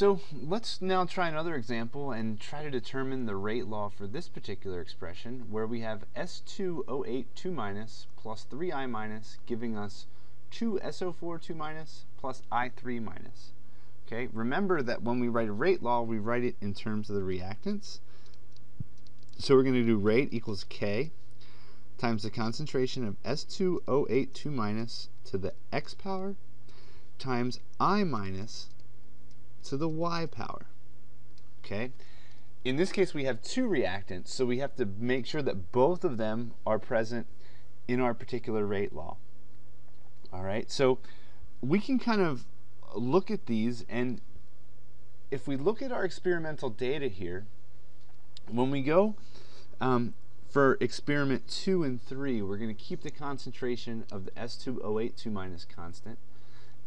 So let's now try another example and try to determine the rate law for this particular expression where we have S2O8 2 minus plus 3I minus giving us 2SO4 2 minus plus I3 minus. Okay, remember that when we write a rate law, we write it in terms of the reactants. So we're going to do rate equals K times the concentration of S2O8 2 minus to the X power times I minus to the y power. Okay? In this case, we have two reactants, so we have to make sure that both of them are present in our particular rate law. All right, so we can kind of look at these, and if we look at our experimental data here, when we go um, for experiment 2 and 3, we're going to keep the concentration of the S2O8 2 minus constant.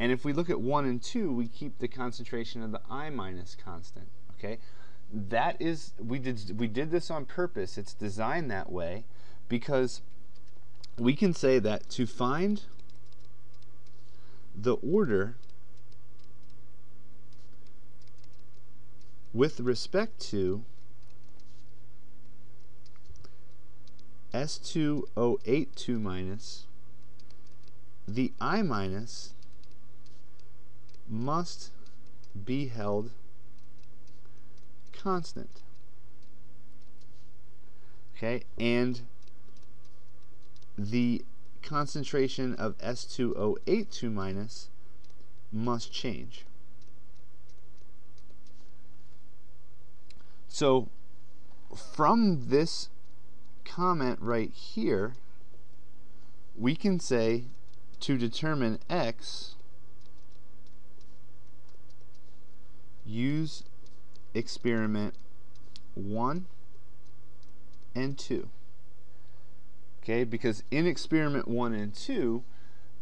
And if we look at 1 and 2, we keep the concentration of the I minus constant. Okay, That is, we did, we did this on purpose. It's designed that way because we can say that to find the order with respect to S2O82 minus the I minus must be held constant. Okay, and the concentration of S2O82 minus must change. So from this comment right here, we can say to determine x, experiment 1 and 2. Okay, because in experiment 1 and 2,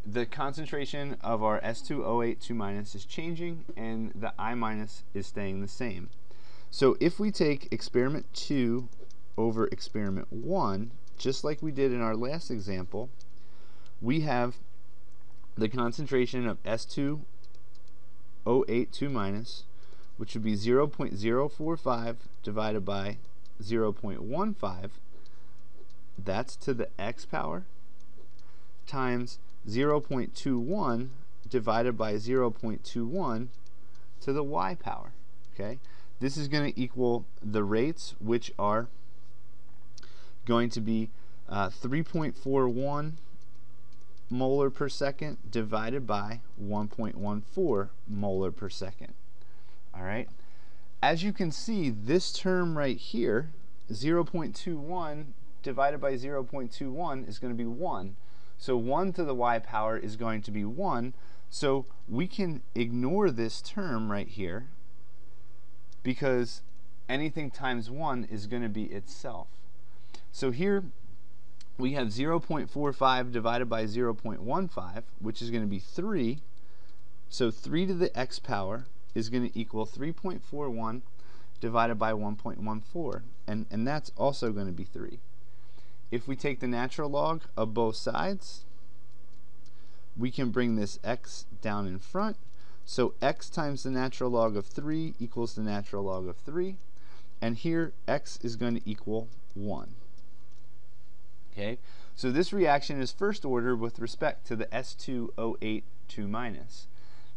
the concentration of our S2O8 2 minus is changing and the I minus is staying the same. So if we take experiment 2 over experiment 1, just like we did in our last example, we have the concentration of S2O8 2 minus which would be 0.045 divided by 0.15, that's to the x power, times 0.21 divided by 0.21 to the y power. Okay, This is going to equal the rates, which are going to be uh, 3.41 molar per second divided by 1.14 molar per second. All right. As you can see, this term right here, 0.21 divided by 0.21 is going to be 1. So 1 to the y power is going to be 1. So we can ignore this term right here because anything times 1 is going to be itself. So here we have 0.45 divided by 0.15, which is going to be 3. So 3 to the x power is going to equal 3.41 divided by 1.14 and, and that's also going to be 3. If we take the natural log of both sides we can bring this x down in front so x times the natural log of 3 equals the natural log of 3 and here x is going to equal 1. Okay, so this reaction is first order with respect to the S2O8 2 minus.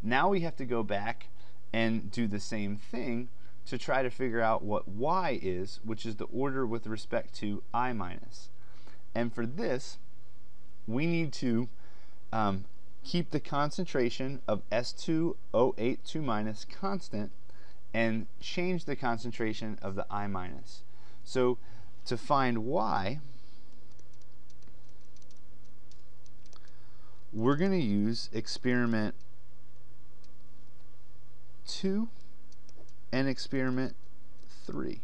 Now we have to go back and do the same thing to try to figure out what y is, which is the order with respect to i minus. And for this, we need to um, keep the concentration of S2O82 minus constant and change the concentration of the I minus. So to find y, we're going to use experiment 2 and experiment 3.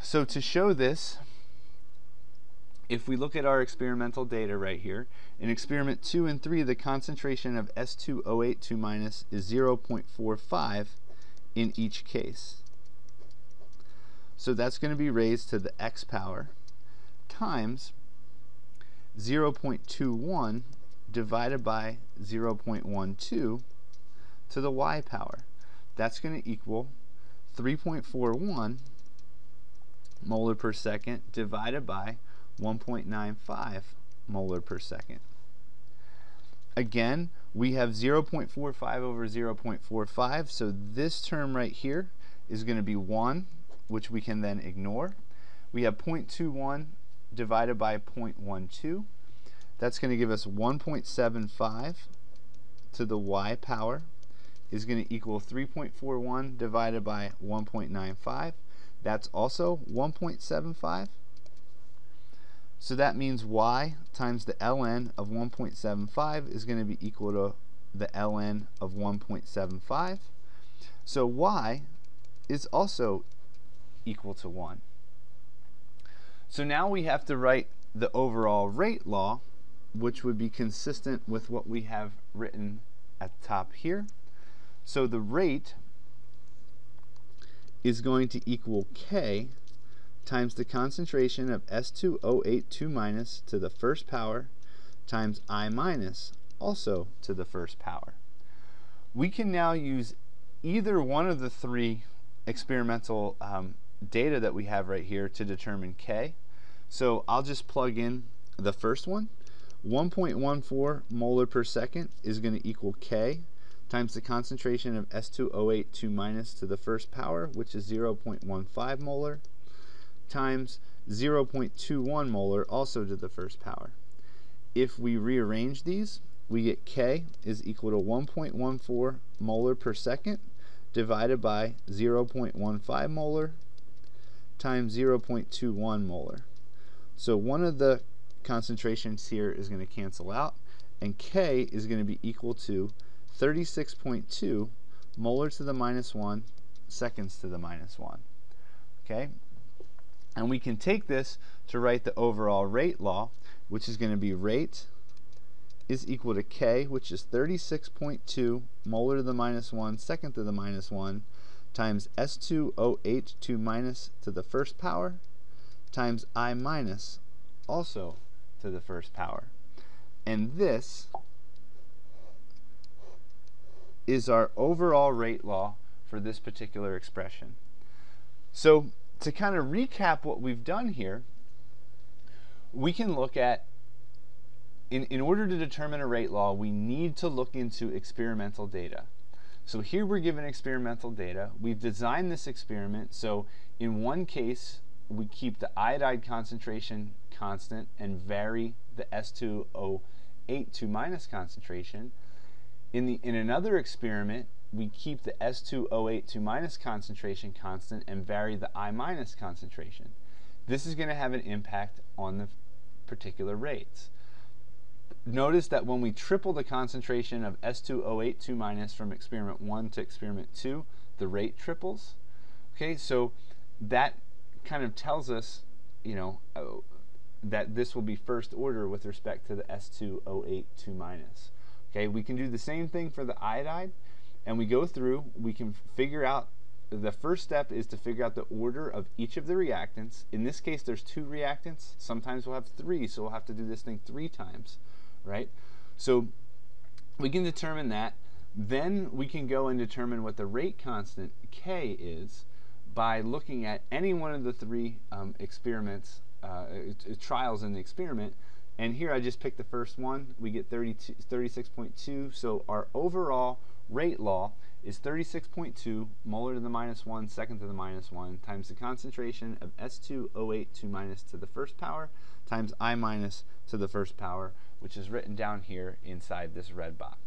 So to show this, if we look at our experimental data right here, in experiment 2 and 3, the concentration of S2O82 minus is 0.45 in each case. So that's going to be raised to the x power times 0.21 divided by 0.12 to the y power. That's going to equal 3.41 molar per second divided by 1.95 molar per second. Again, we have 0.45 over 0.45, so this term right here is going to be 1, which we can then ignore. We have 0.21 divided by 0.12. That's going to give us 1.75 to the y power is going to equal 3.41 divided by 1.95. That's also 1.75. So that means y times the ln of 1.75 is going to be equal to the ln of 1.75. So y is also equal to 1. So now we have to write the overall rate law, which would be consistent with what we have written at the top here. So the rate is going to equal K times the concentration of S2O82 minus to the first power times I minus also to the first power. We can now use either one of the three experimental um, data that we have right here to determine K. So I'll just plug in the first one. 1.14 molar per second is going to equal K times the concentration of S2O82 minus to the first power, which is 0.15 molar, times 0.21 molar, also to the first power. If we rearrange these, we get K is equal to 1.14 molar per second divided by 0.15 molar times 0.21 molar. So one of the concentrations here is going to cancel out, and K is going to be equal to 36.2 molar to the minus 1 seconds to the minus 1. Okay? And we can take this to write the overall rate law, which is going to be rate is equal to K, which is 36.2 molar to the minus 1 second to the minus 1 times S2O82 minus to the first power times I minus also to the first power. And this is our overall rate law for this particular expression. So to kind of recap what we've done here, we can look at, in, in order to determine a rate law, we need to look into experimental data. So here we're given experimental data. We've designed this experiment so in one case we keep the iodide concentration constant and vary the S2O82 minus concentration. In, the, in another experiment, we keep the S2O82 minus concentration constant and vary the I minus concentration. This is going to have an impact on the particular rates. Notice that when we triple the concentration of S2O82 minus from experiment 1 to experiment 2, the rate triples. Okay, so that kind of tells us, you know, uh, that this will be first order with respect to the S2O82 minus. Okay, we can do the same thing for the iodide, and we go through, we can figure out, the first step is to figure out the order of each of the reactants. In this case, there's two reactants. Sometimes we'll have three, so we'll have to do this thing three times, right? So we can determine that. Then we can go and determine what the rate constant, K, is by looking at any one of the three um, experiments, uh, trials in the experiment, and here I just picked the first one. We get 36.2. So our overall rate law is 36.2 molar to the minus 1, second to the minus 1, times the concentration of S2O82 minus to the first power, times I minus to the first power, which is written down here inside this red box.